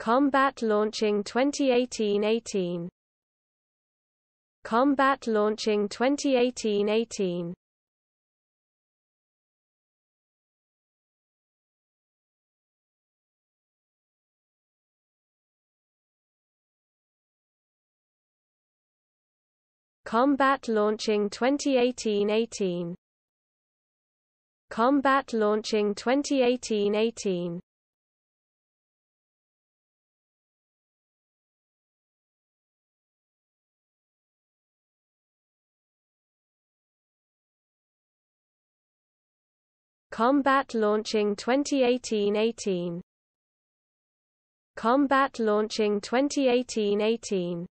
Combat Launching 2018-18 Combat Launching 2018-18 Combat Launching 2018-18 Combat Launching 2018-18 Combat Launching 2018-18 Combat Launching 2018-18